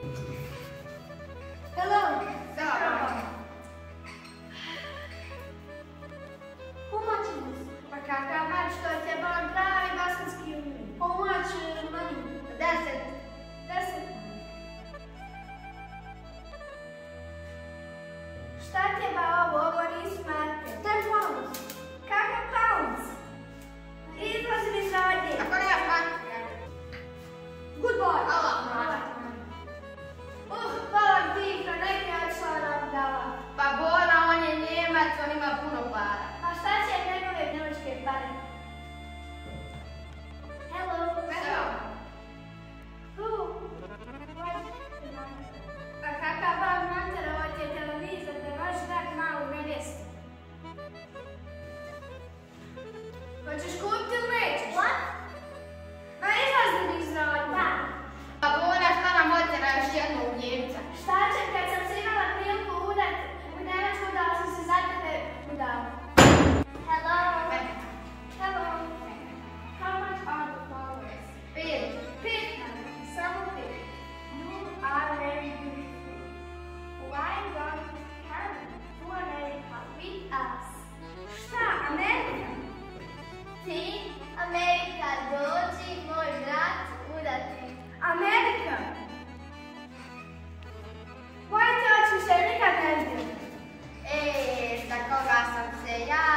Hello. Stop. Pomačimo se. Pa kakav mač, to je trebalo pravi bosanski umir. Pomač mani. Deset. Deset. Šta treba robar. Passarsi a fianco del mio schiaffale Amerika, dođi, moj brat, udati. Amerika! Moje te oči se nikad ne vidim. E, za koga sam se ja